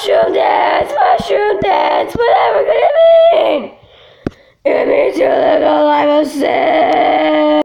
Mushroom dance, mushroom dance, whatever could it mean? It means you live a life of sin.